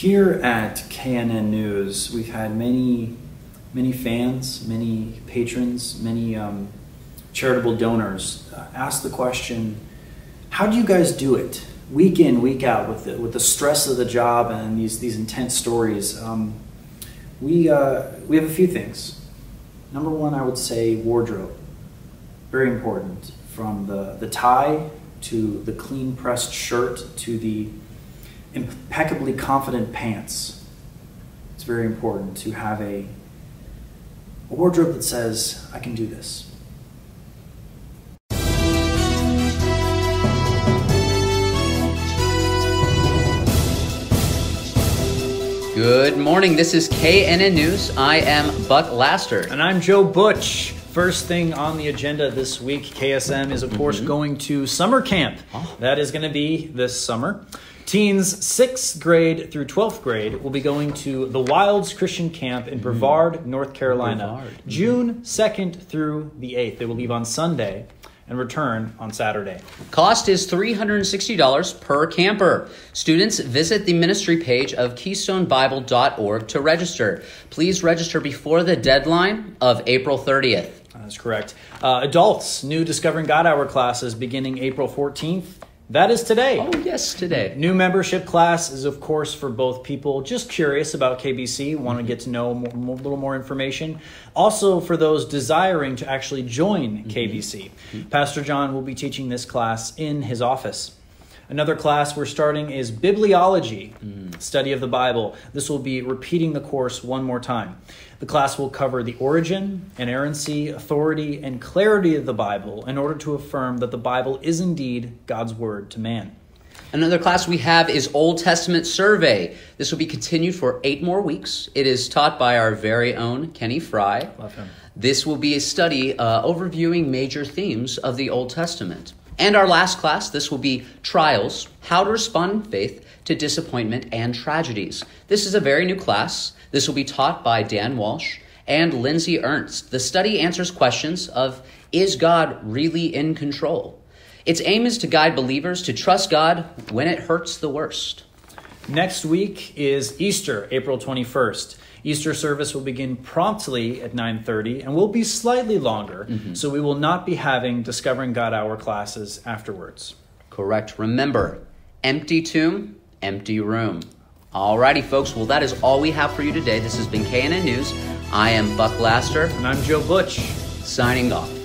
Here at KNN News, we've had many, many fans, many patrons, many um, charitable donors uh, ask the question how do you guys do it week in, week out with the, with the stress of the job and these, these intense stories? Um, we, uh, we have a few things. Number one, I would say wardrobe. Very important. From the, the tie to the clean pressed shirt to the impeccably confident pants. It's very important to have a, a wardrobe that says, I can do this. Good morning. This is KNN News. I am Buck Laster. And I'm Joe Butch. First thing on the agenda this week, KSM is, of course, mm-hmm. going to summer camp. Oh. That is going to be this summer. Teens 6th grade through 12th grade will be going to the Wilds Christian Camp in mm-hmm. Brevard, North Carolina, Brevard. Mm-hmm. June 2nd through the 8th. They will leave on Sunday and return on Saturday. Cost is $360 per camper. Students visit the ministry page of keystonebible.org to register. Please register before the deadline of April 30th. That's correct. Uh, adults, new Discovering God Hour classes beginning April 14th that is today. Oh, yes, today. New membership class is, of course, for both people just curious about KBC, want to get to know a little more information. Also, for those desiring to actually join mm-hmm. KBC. Mm-hmm. Pastor John will be teaching this class in his office. Another class we're starting is Bibliology, mm. study of the Bible. This will be repeating the course one more time. The class will cover the origin, inerrancy, authority, and clarity of the Bible in order to affirm that the Bible is indeed God's word to man. Another class we have is Old Testament Survey. This will be continued for eight more weeks. It is taught by our very own Kenny Fry. Love him. This will be a study uh, overviewing major themes of the Old Testament. And our last class, this will be Trials How to Respond in Faith to Disappointment and Tragedies. This is a very new class. This will be taught by Dan Walsh and Lindsay Ernst. The study answers questions of Is God really in control? Its aim is to guide believers to trust God when it hurts the worst. Next week is Easter, April 21st. Easter service will begin promptly at 9:30 and will be slightly longer, mm-hmm. so we will not be having Discovering God Hour classes afterwards. Correct. Remember, empty tomb, empty room. Alrighty, folks. Well, that is all we have for you today. This has been KNN News. I am Buck Laster. And I'm Joe Butch. Signing off.